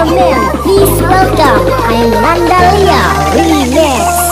gentlemen, please welcome Ainandalia Remix.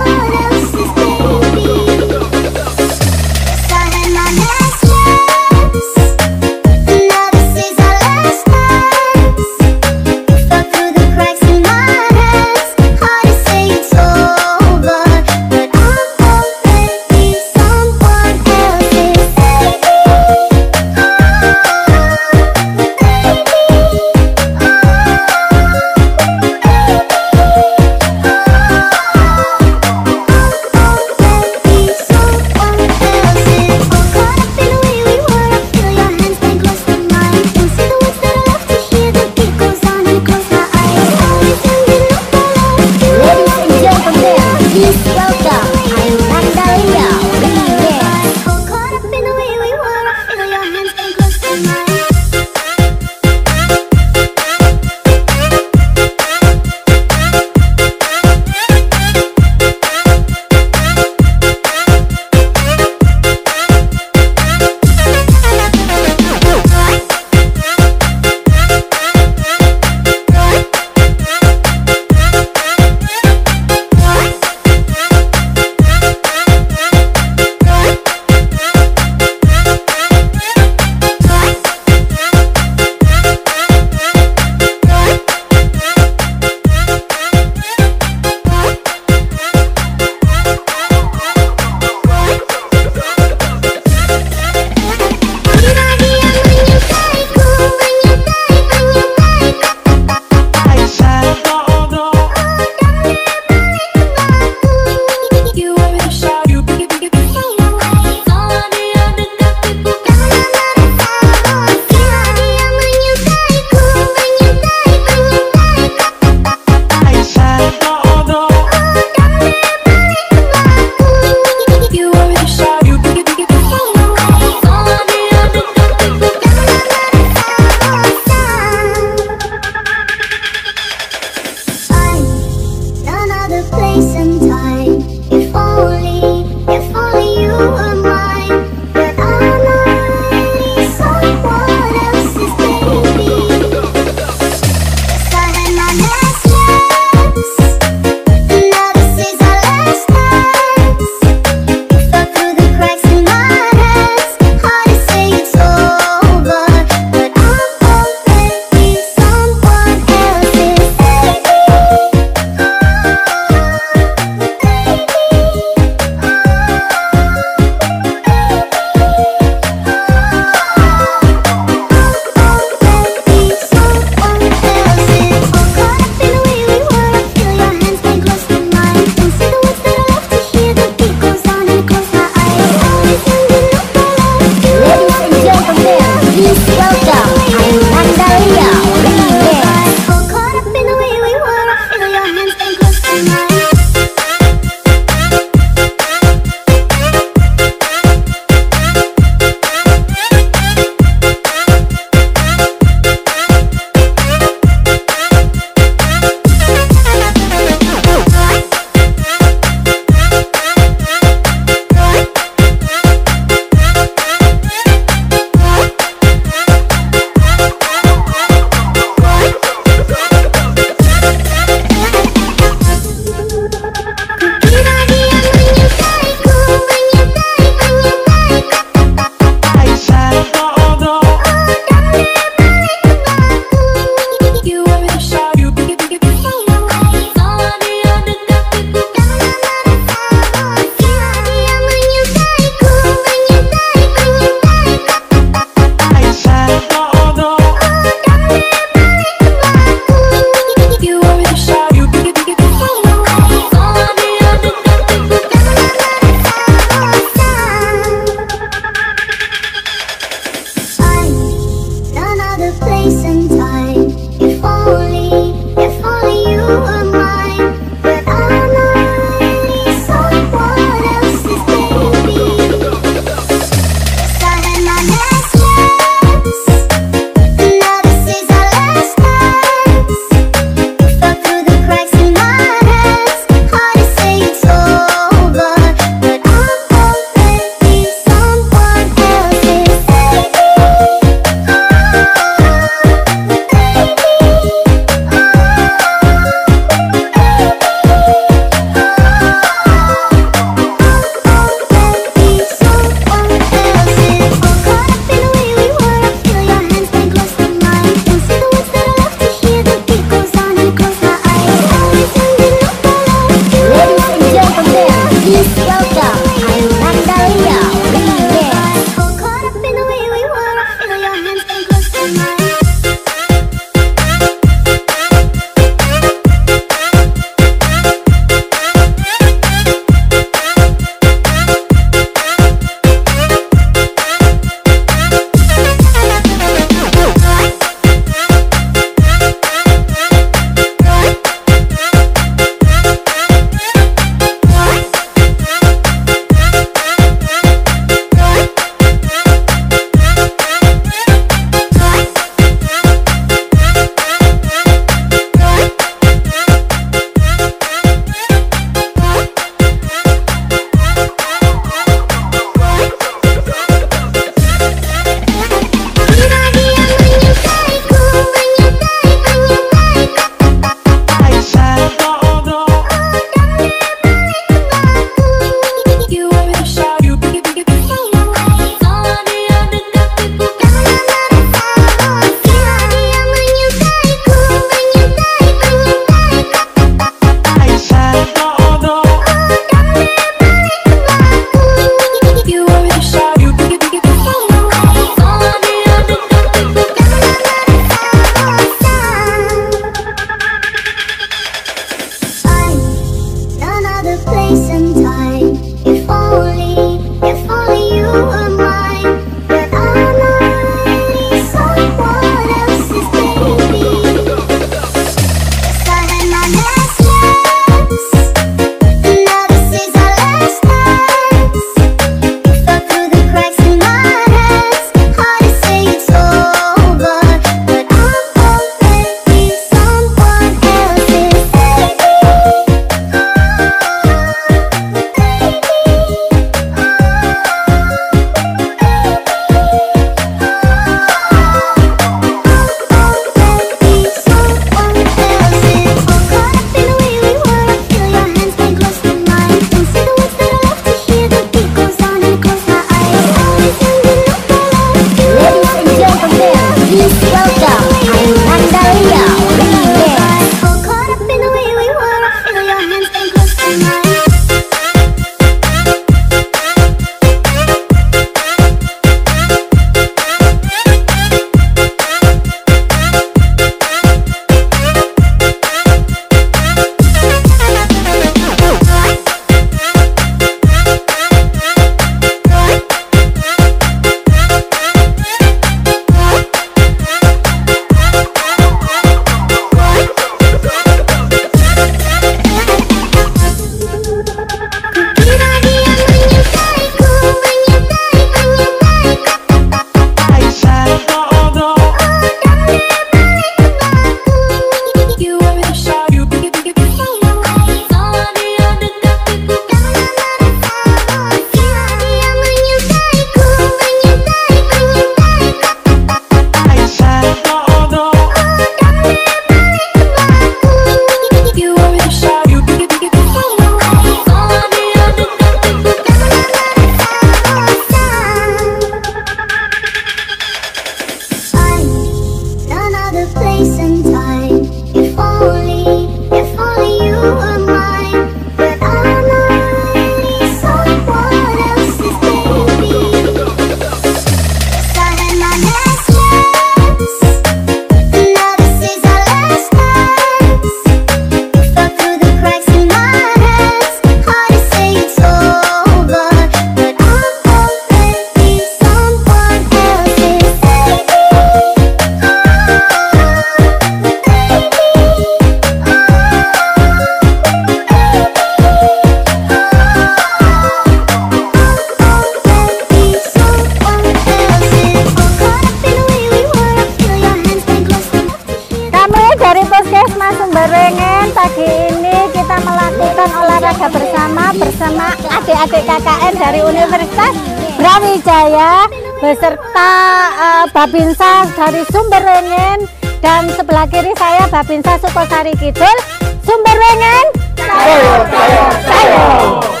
bersama adik-adik KKN dari Universitas Brawijaya beserta eh, uh, Babinsa dari Sumberwengen dan sebelah kiri saya Babinsa Sukosari Kidul Sumberwengen Sayo, sayo, sayo.